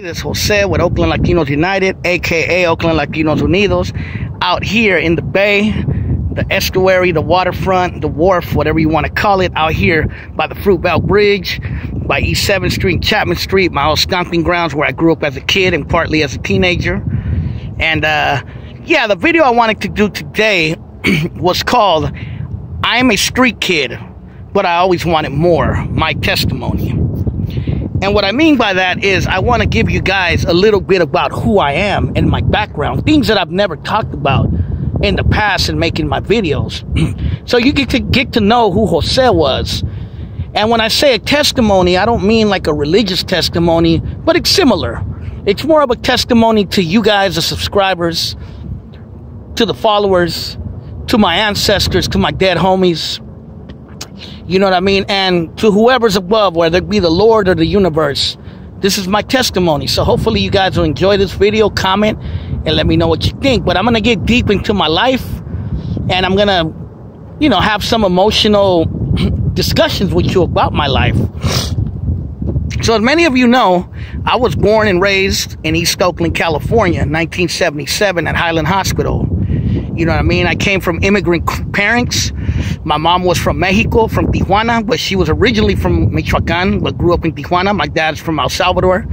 This is Jose with Oakland Latinos United, aka Oakland Latinos Unidos, out here in the bay, the estuary, the waterfront, the wharf, whatever you want to call it, out here by the Fruitvale Bridge, by East 7th Street, Chapman Street, my old stomping grounds where I grew up as a kid and partly as a teenager. And uh, yeah, the video I wanted to do today was called I'm a Street Kid, but I always wanted more, my testimony. And what I mean by that is I want to give you guys a little bit about who I am and my background, things that I've never talked about in the past in making my videos. so you get to get to know who Jose was. And when I say a testimony, I don't mean like a religious testimony, but it's similar. It's more of a testimony to you guys, the subscribers, to the followers, to my ancestors, to my dead homies, you know what I mean? And to whoever's above, whether it be the Lord or the universe, this is my testimony. So hopefully you guys will enjoy this video, comment, and let me know what you think. But I'm going to get deep into my life and I'm going to, you know, have some emotional discussions with you about my life. So as many of you know, I was born and raised in East Oakland, California, 1977 at Highland Hospital. You know what I mean? I came from immigrant parents. My mom was from Mexico, from Tijuana, but she was originally from Michoacan, but grew up in Tijuana. My dad's from El Salvador.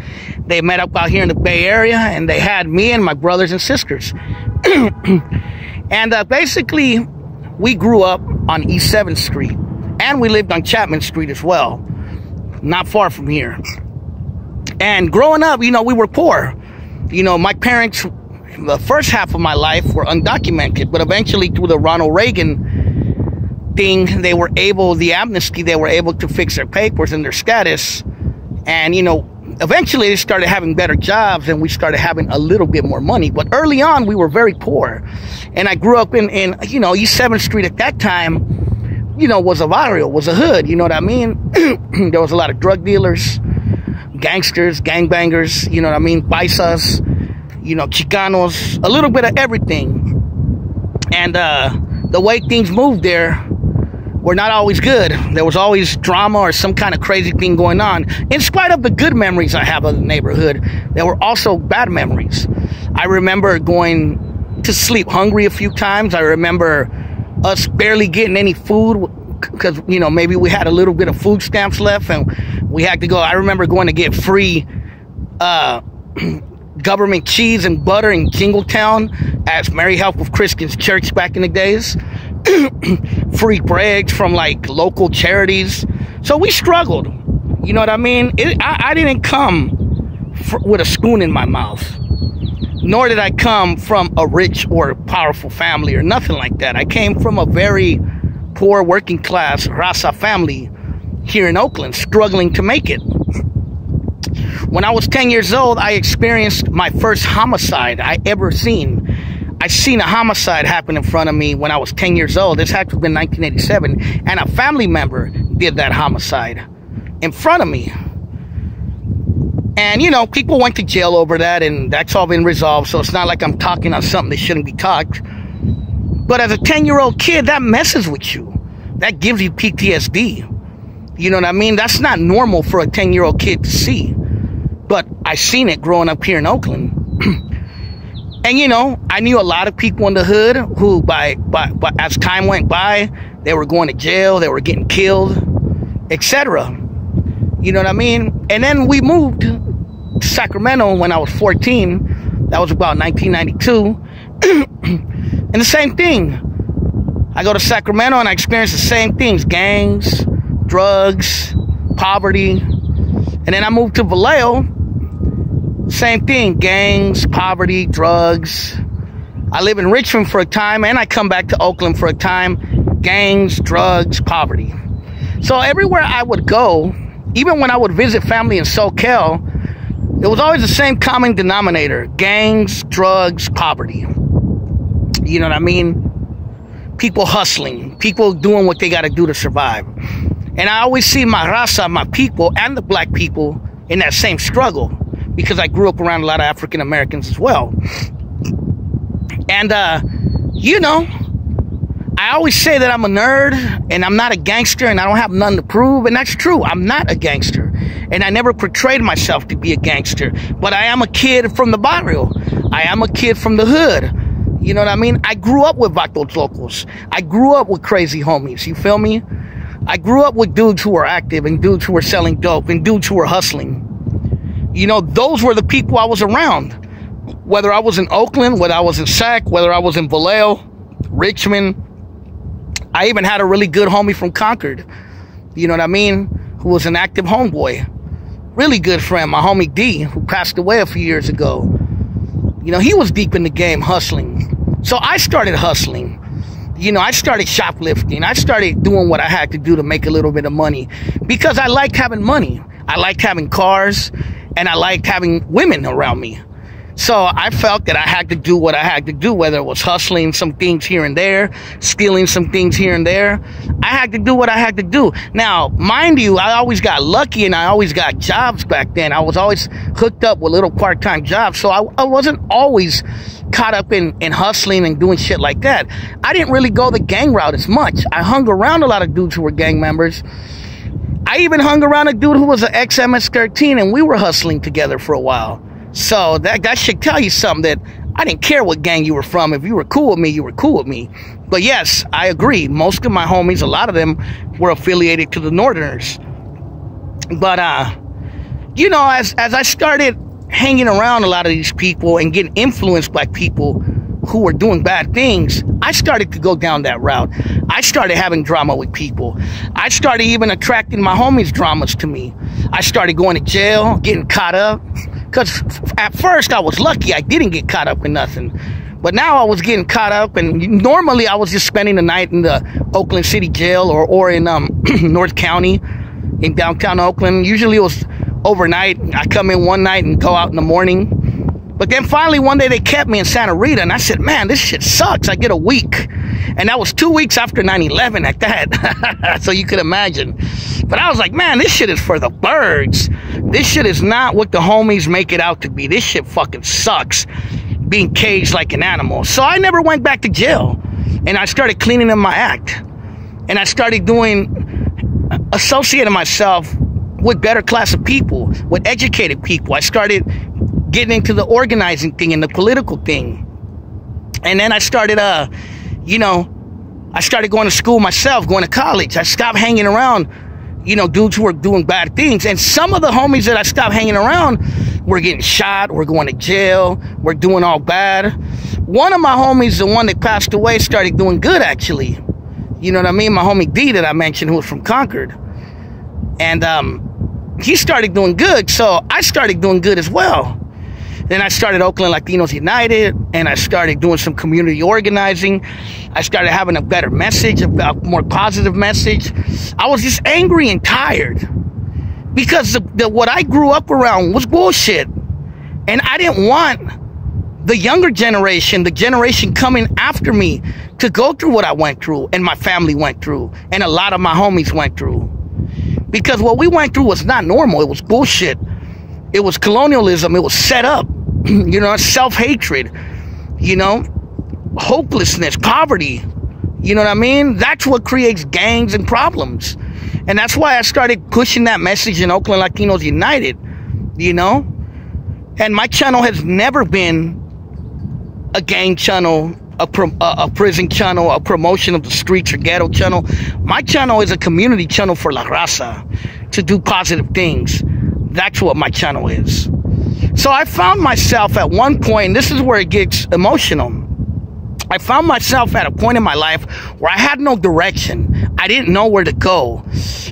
They met up out here in the Bay Area, and they had me and my brothers and sisters. and uh, basically, we grew up on East 7th Street, and we lived on Chapman Street as well, not far from here. And growing up, you know, we were poor. You know, my parents the first half of my life were undocumented, but eventually through the Ronald Reagan thing, they were able, the amnesty, they were able to fix their papers and their status. And, you know, eventually they started having better jobs and we started having a little bit more money. But early on, we were very poor. And I grew up in, in you know, East 7th Street at that time, you know, was a barrio, was a hood, you know what I mean? there was a lot of drug dealers, gangsters, gangbangers, you know what I mean? Paisas you know, Chicanos, a little bit of everything. And uh, the way things moved there were not always good. There was always drama or some kind of crazy thing going on. In spite of the good memories I have of the neighborhood, there were also bad memories. I remember going to sleep hungry a few times. I remember us barely getting any food because, you know, maybe we had a little bit of food stamps left and we had to go. I remember going to get free. Uh, government cheese and butter in Jingletown at Mary Help of Christians Church back in the days. Free bread from like local charities. So we struggled. You know what I mean? It, I, I, didn't come with a spoon in my mouth. Nor did I come from a rich or powerful family or nothing like that. I came from a very poor working class Raza family here in Oakland, struggling to make it. When I was 10 years old, I experienced my first homicide I ever seen. I seen a homicide happen in front of me when I was 10 years old. This had to have been 1987. And a family member did that homicide in front of me. And, you know, people went to jail over that, and that's all been resolved. So it's not like I'm talking on something that shouldn't be talked. But as a 10 year old kid, that messes with you. That gives you PTSD. You know what I mean? That's not normal for a 10 year old kid to see. But I seen it growing up here in Oakland. and you know, I knew a lot of people in the hood who by, by, by as time went by, they were going to jail, they were getting killed, etc. You know what I mean? And then we moved to Sacramento when I was 14. That was about 1992. and the same thing. I go to Sacramento and I experience the same things gangs, drugs, poverty. And then I moved to Vallejo same thing gangs, poverty, drugs. I live in Richmond for a time and I come back to Oakland for a time. Gangs, drugs, poverty. So everywhere I would go, even when I would visit family in SoCal, it was always the same common denominator gangs, drugs, poverty. You know what I mean? People hustling, people doing what they got to do to survive. And I always see my raza, my people, and the black people in that same struggle because I grew up around a lot of African Americans as well. And, uh, you know, I always say that I'm a nerd and I'm not a gangster and I don't have nothing to prove. And that's true. I'm not a gangster. And I never portrayed myself to be a gangster. But I am a kid from the barrio. I am a kid from the hood. You know what I mean? I grew up with Vatos Locos. I grew up with crazy homies. You feel me? I grew up with dudes who were active and dudes who were selling dope and dudes who were hustling. You know, those were the people I was around. Whether I was in Oakland, whether I was in Sac, whether I was in Vallejo, Richmond, I even had a really good homie from Concord. You know what I mean? Who was an active homeboy. Really good friend, my homie D, who passed away a few years ago. You know, he was deep in the game hustling. So I started hustling. You know, I started shoplifting. I started doing what I had to do to make a little bit of money because I liked having money. I liked having cars and I liked having women around me. So I felt that I had to do what I had to do, whether it was hustling some things here and there, stealing some things here and there. I had to do what I had to do. Now, mind you, I always got lucky and I always got jobs back then. I was always hooked up with little part-time jobs. So I, I wasn't always caught up in, in hustling and doing shit like that. I didn't really go the gang route as much. I hung around a lot of dudes who were gang members. I even hung around a dude who was an ex-MS-13 and we were hustling together for a while. So that, that should tell you something that I didn't care what gang you were from. If you were cool with me, you were cool with me. But yes, I agree. Most of my homies, a lot of them were affiliated to the Northerners. But, uh, you know, as, as I started hanging around a lot of these people and getting influenced by people who were doing bad things, I started to go down that route. I started having drama with people. I started even attracting my homies' dramas to me. I started going to jail, getting caught up. Because at first I was lucky, I didn't get caught up in nothing. But now I was getting caught up, and normally I was just spending the night in the Oakland City Jail or, or in um, North County in downtown Oakland. Usually it was overnight. I come in one night and go out in the morning. But then finally one day they kept me in Santa Rita, and I said, man, this shit sucks. I get a week. And that was two weeks after 9 11 at that. so you could imagine. But I was like, man, this shit is for the birds. This shit is not what the homies make it out to be. This shit fucking sucks being caged like an animal. So I never went back to jail. And I started cleaning up my act. And I started doing, uh, associating myself with better class of people, with educated people. I started getting into the organizing thing and the political thing. And then I started, uh, you know, I started going to school myself, going to college. I stopped hanging around you know, dudes who were doing bad things. And some of the homies that I stopped hanging around were getting shot, were going to jail, were doing all bad. One of my homies, the one that passed away, started doing good actually. You know what I mean? My homie D that I mentioned, who was from Concord. And um, he started doing good, so I started doing good as well. Then I started Oakland Latinos United and I started doing some community organizing. I started having a better message, a more positive message. I was just angry and tired because the, the, what I grew up around was bullshit. And I didn't want the younger generation, the generation coming after me, to go through what I went through and my family went through and a lot of my homies went through. Because what we went through was not normal, it was bullshit. It was colonialism, it was set up. you know, self hatred, you know, hopelessness, poverty. You know what I mean? That's what creates gangs and problems. And that's why I started pushing that message in Oakland Latinos United, you know? And my channel has never been a gang channel, a, a, prison channel, a promotion of the streets or ghetto channel. My channel is a community channel for La Raza to do positive things. That's what my channel is. So I found myself at one point, this is where it gets emotional. I found myself at a point in my life where I had no direction. I didn't know where to go.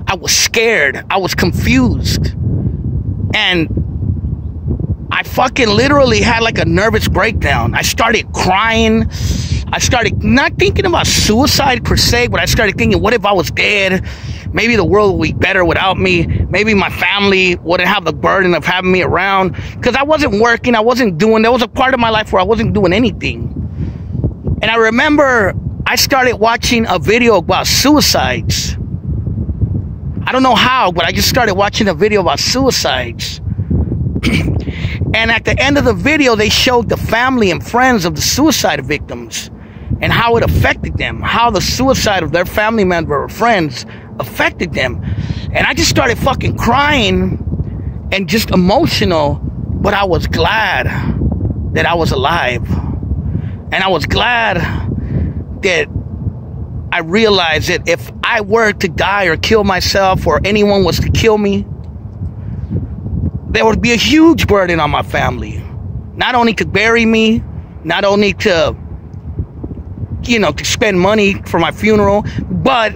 I was scared. I was confused. And I fucking literally had like a nervous breakdown. I started crying. I started not thinking about suicide per se, but I started thinking, what if I was dead? Maybe the world would be better without me. Maybe my family wouldn't have the burden of having me around. Because I wasn't working, I wasn't doing, there was a part of my life where I wasn't doing anything. And I remember I started watching a video about suicides. I don't know how, but I just started watching a video about suicides. and at the end of the video, they showed the family and friends of the suicide victims. and how it affected them, how the suicide of their family member or friends affected them. And I just started fucking crying and just emotional, but I was glad that I was alive. And I was glad that I realized that if I were to die or kill myself or anyone was to kill me, there would be a huge burden on my family. Not only to bury me, not only to you know, to spend money for my funeral, but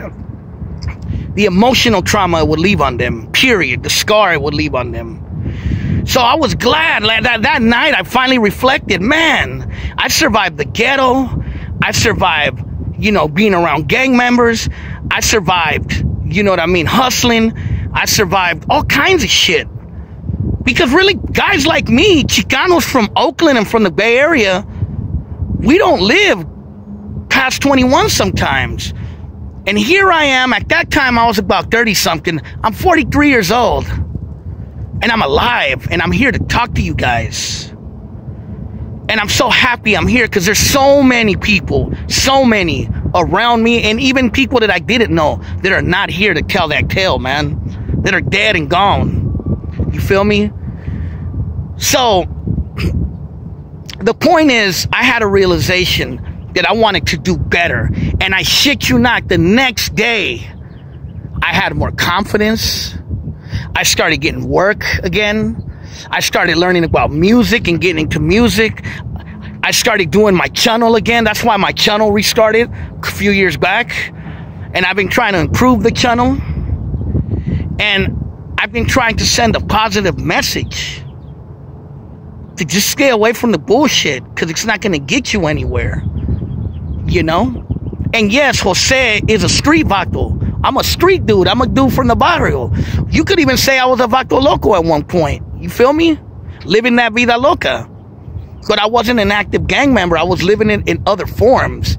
the emotional trauma it would leave on them, period. The scar it would leave on them. So I was glad that, that night I finally reflected, man, I survived the ghetto. I survived, you know, being around gang members. I survived, you know what I mean, hustling. I survived all kinds of shit. Because really, guys like me, Chicanos from Oakland and from the Bay Area, we don't live past 21 sometimes. And here I am. At that time, I was about 30 something. I'm 43 years old. And I'm alive. And I'm here to talk to you guys. And I'm so happy I'm here because there's so many people, so many around me, and even people that I didn't know that are not here to tell that tale, man. That are dead and gone. You feel me? So, the point is, I had a realization that I wanted to do better. And I shit you not, the next day, I had more confidence. I started getting work again. I started learning about music and getting into music. I started doing my channel again. That's why my channel restarted a few years back. And I've been trying to improve the channel. And I've been trying to send a positive message to just stay away from the bullshit because it's not going to get you anywhere you know? And yes, Jose is a street vato. I'm a street dude. I'm a dude from the barrio. You could even say I was a vato loco at one point. You feel me? Living that vida loca. But I wasn't an active gang member. I was living it in other forms.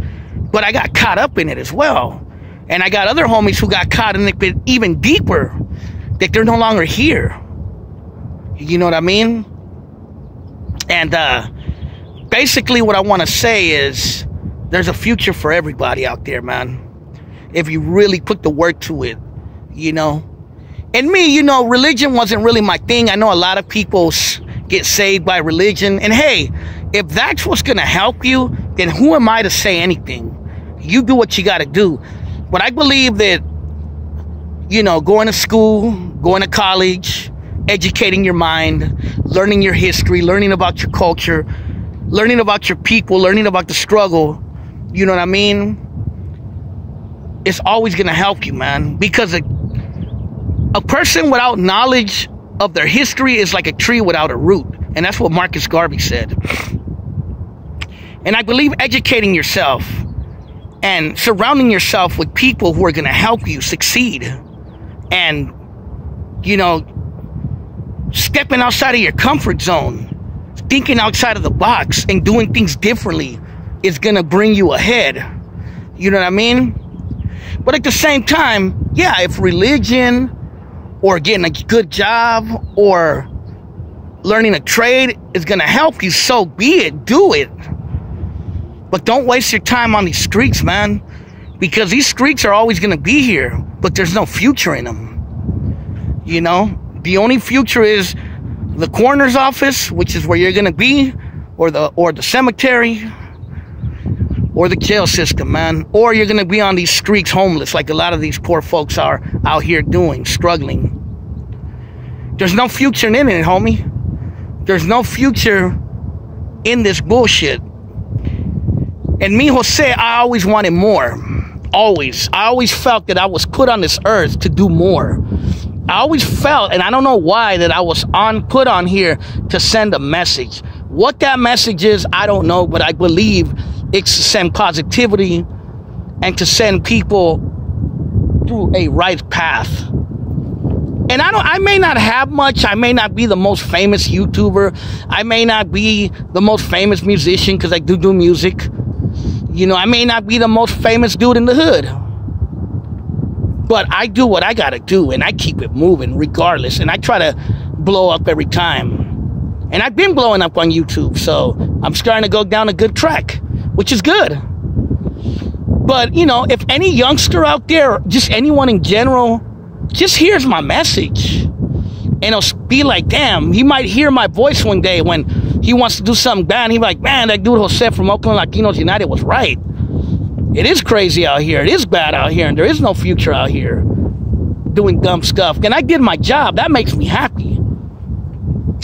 But I got caught up in it as well. And I got other homies who got caught in it even deeper. That they're no longer here. You know what I mean? And uh, basically what I want to say is there's a future for everybody out there, man. If you really put the work to it, you know. And me, you know, religion wasn't really my thing. I know a lot of people get saved by religion. And hey, if that's what's going to help you, then who am I to say anything? You do what you got to do. But I believe that, you know, going to school, going to college, educating your mind, learning your history, learning about your culture, learning about your people, learning about the struggle you know what I mean? It's always going to help you, man. Because a, a person without knowledge of their history is like a tree without a root. And that's what Marcus Garvey said. And I believe educating yourself and surrounding yourself with people who are going to help you succeed and, you know, stepping outside of your comfort zone, thinking outside of the box and doing things differently is gonna bring you ahead. You know what I mean? But at the same time, yeah, if religion or getting a good job or learning a trade is gonna help you, so be it. Do it. But don't waste your time on these streets, man. Because these streets are always gonna be here, but there's no future in them. You know? The only future is the coroner's office, which is where you're gonna be, or the or the cemetery, or the jail system, man. Or you're going to be on these streets homeless like a lot of these poor folks are out here doing, struggling. There's no future in it, homie. There's no future in this bullshit. And me, Jose, I always wanted more. Always. I always felt that I was put on this earth to do more. I always felt, and I don't know why, that I was on put on here to send a message. What that message is, I don't know, but I believe it's to send positivity and to send people through a right path. And I don't I may not have much. I may not be the most famous YouTuber. I may not be the most famous musician because I do do music. You know, I may not be the most famous dude in the hood. But I do what I gotta do and I keep it moving regardless. And I try to blow up every time. And I've been blowing up on YouTube, so I'm starting to go down a good track which is good. But, you know, if any youngster out there, just anyone in general, just hears my message and it'll be like, damn, he might hear my voice one day when he wants to do something bad. He'll be like, man, that dude Jose from Oakland Latinos United was right. It is crazy out here. It is bad out here, and there is no future out here doing dumb stuff. And I did my job. That makes me happy.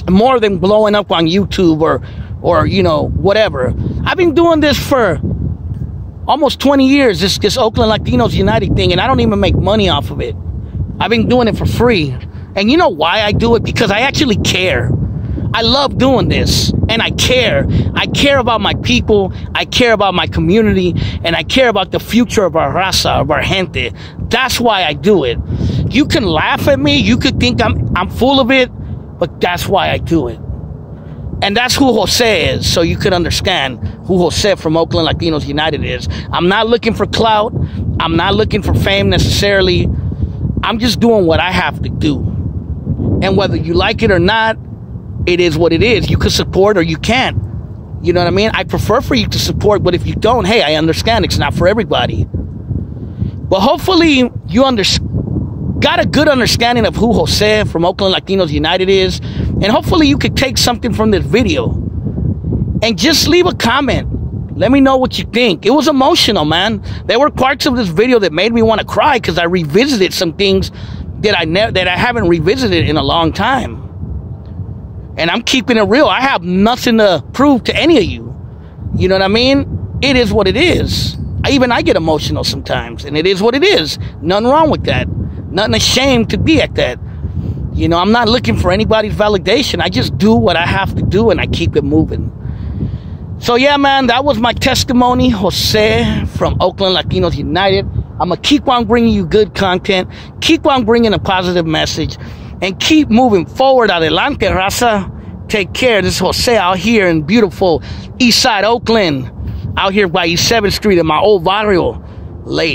More than blowing up on YouTube or, or you know, whatever. I've been doing this for almost 20 years. This this Oakland Latinos United thing, and I don't even make money off of it. I've been doing it for free. And you know why I do it? Because I actually care. I love doing this and I care. I care about my people. I care about my community and I care about the future of our raza, of our gente. That's why I do it. You can laugh at me. You could think I'm, I'm full of it, but that's why I do it. And that's who Jose is, so you could understand who Jose from Oakland Latinos United is. I'm not looking for clout. I'm not looking for fame necessarily. I'm just doing what I have to do. And whether you like it or not, it is what it is. You can support or you can't. You know what I mean? I prefer for you to support, but if you don't, hey, I understand it's not for everybody. But hopefully you under, got a good understanding of who Jose from Oakland Latinos United is, and hopefully you could take something from this video and just leave a comment. Let me know what you think. It was emotional, man. There were parts of this video that made me want to cry because I revisited some things that I never that I haven't revisited in a long time. And I'm keeping it real. I have nothing to prove to any of you. You know what I mean? It is what it is. I, even I get emotional sometimes, and it is what it is. Nothing wrong with that. Nothing ashamed to be at that. You know, I'm not looking for anybody's validation. I just do what I have to do, and I keep it moving. So yeah, man, that was my testimony, Jose from Oakland Latinos United. I'm gonna keep on bringing you good content, keep on bringing a positive message and keep moving forward. Adelante, raza. Take care. This is Jose out here in beautiful East Side Oakland, out here by East 7th Street in my old barrio. Late.